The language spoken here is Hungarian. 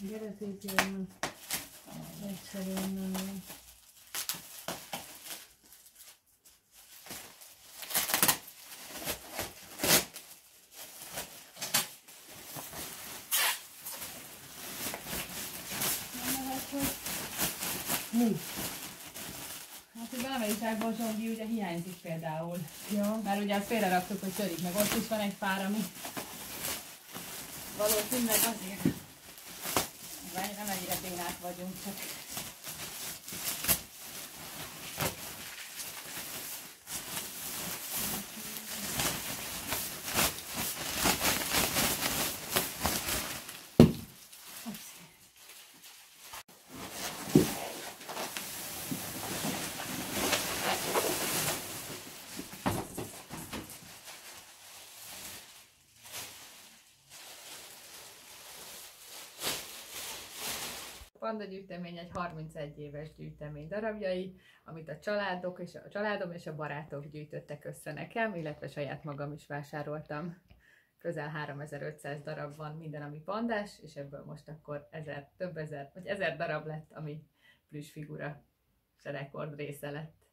Gyere Cici, onnan. Egyszerű onnan. jön. Nem Mi? Hát, hogy zsákban zsombi ugye hiányzik például. Ja. Mert ugye azt félreraktuk, hogy törik, meg ott is van egy pár, ami valószínűleg azért. Vagy nem ennyire bénák vagyunk, csak Panda gyűjtemény egy 31 éves gyűjtemény darabjai, amit a családok és a családom és a barátok gyűjtöttek össze nekem, illetve saját magam is vásároltam. Közel 3500 darab van minden, ami pandás, és ebből most akkor ezer, több ezer, vagy ezer darab lett, ami plüss figura, és a rekord része lett.